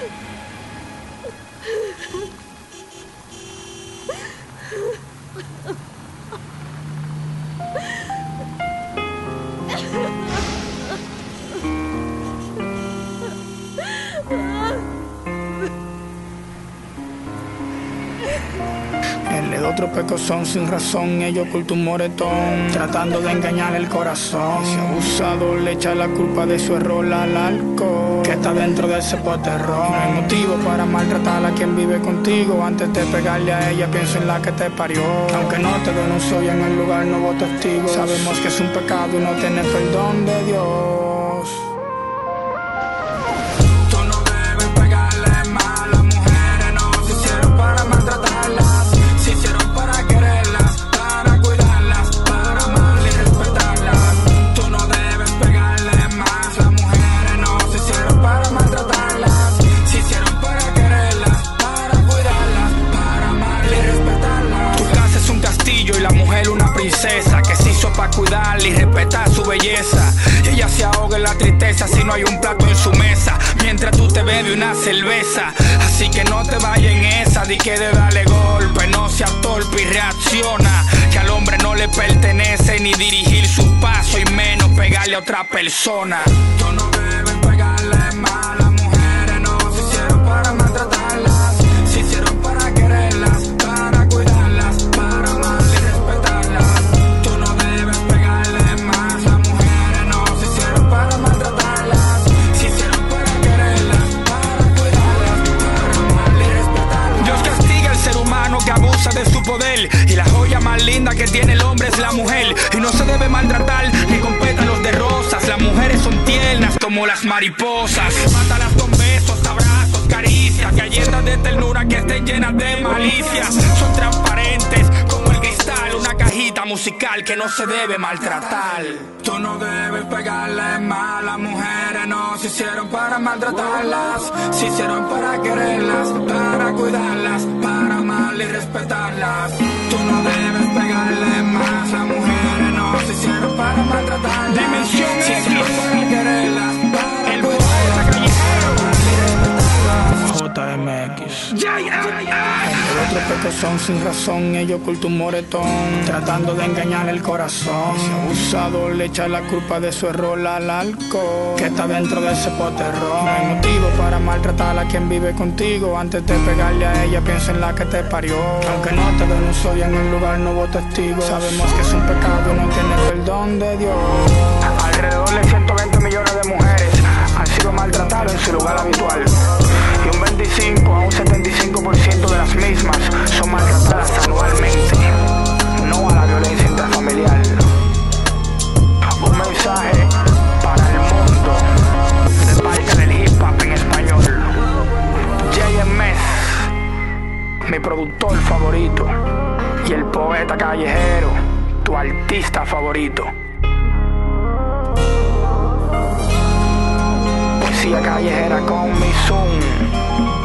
Ah! Le otro son sin razón, ellos oculta un moretón, tratando de engañar el corazón. Ese abusador le echa la culpa de su error al alcohol, que está dentro de ese poterrón. No hay motivo para maltratar a quien vive contigo. Antes de pegarle a ella, pienso en la que te parió. Aunque no te denunció y en el lugar no hubo testigo, sabemos que es un pecado y no tiene perdón de Dios. Y la mujer una princesa que se hizo para cuidarla y respetar su belleza. Ella se ahoga en la tristeza si no hay un plato en su mesa, mientras tú te bebes una cerveza. Así que no te vayas en esa, di que de darle golpe, no seas torpe y reacciona. Que al hombre no le pertenece ni dirigir sus pasos y menos pegarle a otra persona. Tú no Y la joya más linda que tiene el hombre es la mujer. Y no se debe maltratar ni con pétalos de rosas. Las mujeres son tiernas como las mariposas. Mátalas con besos, abrazos, caricias. Galletas de ternura que estén llenas de malicia. Son transparentes como el cristal. Una cajita musical que no se debe maltratar. Tú no debes pegarle más, las mujeres no se hicieron para maltratarlas, se hicieron para quererlas, para cuidarlas, para amar y respetarlas. Amar y respetarlas. JMX. El otro peco son sin razón, ellos oculta un moretón, tratando de engañar el corazón. Ese abusador le echa la culpa de su error al alcohol, que está dentro de ese poterrón. No hay motivo para maltratar a quien vive contigo. Antes de pegarle a ella, piensa en la que te parió. Aunque no te denunció y en el lugar no hubo testigo, sabemos que es un pecado y no tiene perdón de Dios. Alrededor de 120 millones de mujeres han sido maltratadas en su lugar habitual. Poeta callejero, tu artista favorito. Poesía callejera con mi zoom.